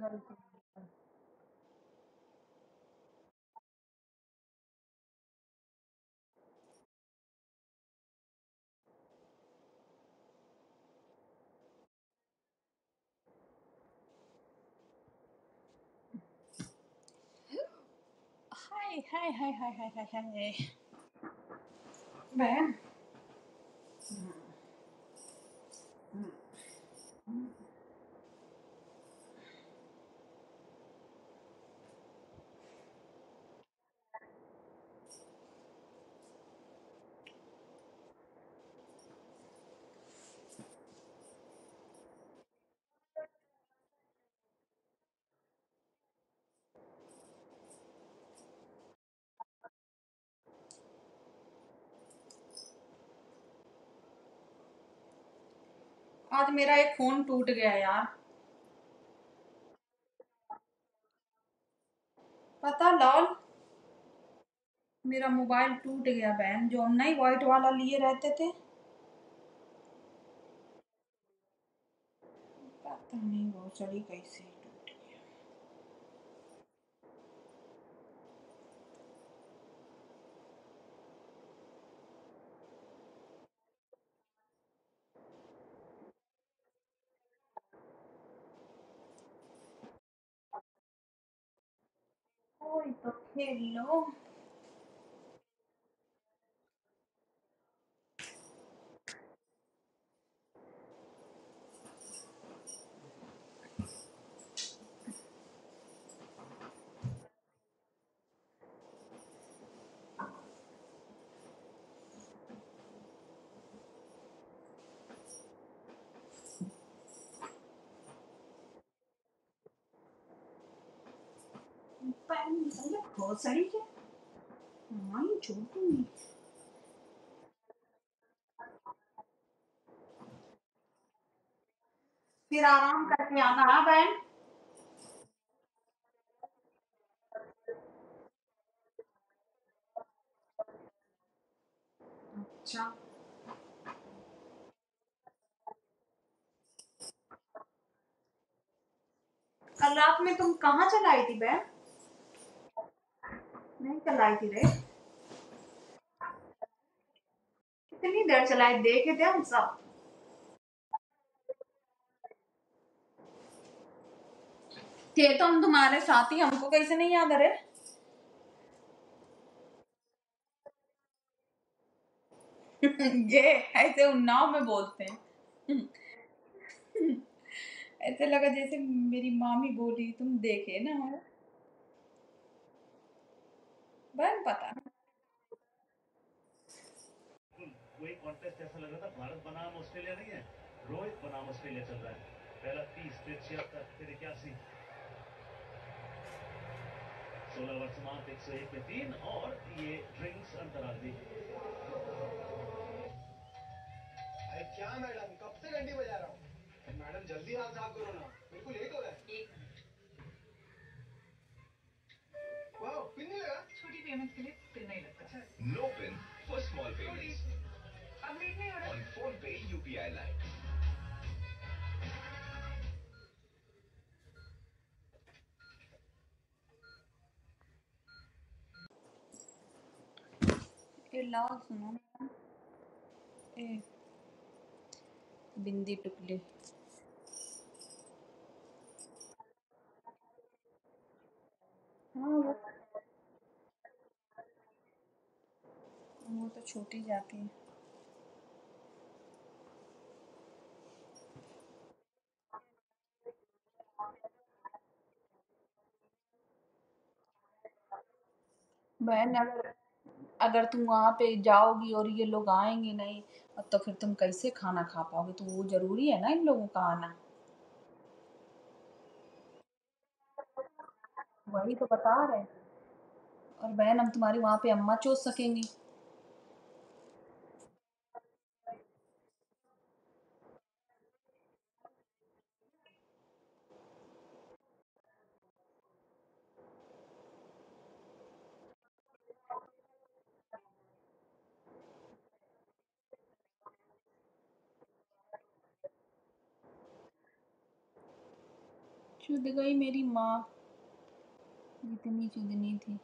गलती हाय हाय हाय हाय हाय हाय हाय बहन आज मेरा एक फ़ोन टूट गया यार। पता लाल, मेरा मोबाइल टूट गया बहन, जो हम नहीं व्हाइट वाला लिए रहते थे। पता नहीं वो चली कैसे y. गया घोसड़ी के हाँ ये छोड़ दूँगी फिर आराम करके आना हाँ बहन? अच्छा। कल रात में तुम कहाँ चलाई थी बहन? नहीं चलाई थी रे। कितनी देर चलाई, देखे थे हम सब। थे तो हम तुम्हारे साथ ही, हमको कैसे नहीं याद अरे ये ऐसे उन्नाव में बोलते हैं। ऐसे लगा जैसे मेरी मामी बोली, तुम देखे ना बहन पता वही कॉन्टेस्ट ऐसा लग रहा था भारत बनाम ऑस्ट्रेलिया नहीं है रोहित बनाम ऑस्ट्रेलिया चल रहा है। पहला तीस फिर छिहत्तर फिर इक्यासी। सोलह वर्ष समाप्त एक सौ एक में तीन और ये ड्रिंक्स अंतराल भी। अरे क्या मैडम कब से घंटी बजा रहा हूँ? मैडम जल्दी हाथ साफ़ करो ना बिल्कुल लेट हो रहा है वाह पिन नहीं लगा? छोटी पेमेंट के लिए पिन नहीं लगता। अच्छा। No PIN for small payments Lite. ये लाओ सुनो ए बिंदी टुकली। हाँ वो वो तो छोटी जाती है। बहन, अगर अगर तुम वहाँ पे जाओगी और ये लोग आएँगे नहीं तो फिर तुम कैसे खाना खा पाओगे? तो वो ज़रूरी है ना इन लोगों का आना। वही तो बता रहे हैं। और बहन, हम तुम्हारी वहाँ पे अम्मा चोस सकेंगे। चुद गई मेरी माँ। जितनी चुदनी थी।